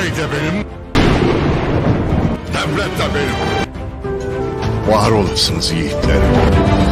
Bey de benim. Devlet de benim. Var olasınız yiğitlerim.